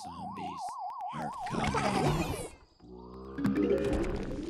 Zombies are coming.